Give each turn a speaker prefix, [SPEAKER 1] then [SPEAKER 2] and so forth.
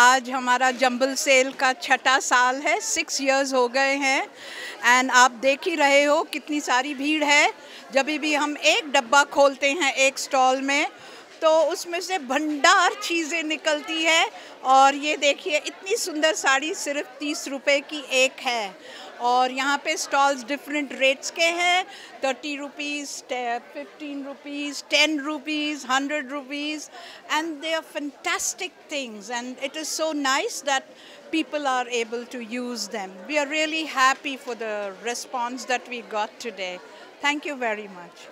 [SPEAKER 1] आज हमारा jumble cell का छठा साल है सिक्स इयर्स हो गए हैं एंड आप देख ही रहे हो कितनी सारी भीड़ है। जब भी हम एक डब्बा खोलते हैं एक स्टॉल में तो उसमें से भंडार चीज़ें निकलती है, और ये देखिए, इतनी सुंदर साड़ी सिर्फ़ तीस रुपए की एक है। और यहाँ पे स्टॉल्स डिफरेंट रेट्स के हैं thirty rupees fifteen rupees ten rupees hundred rupees and they are fantastic things and it is so nice that people are able to use them. We are really happy for the response that we got today. Thank you very much.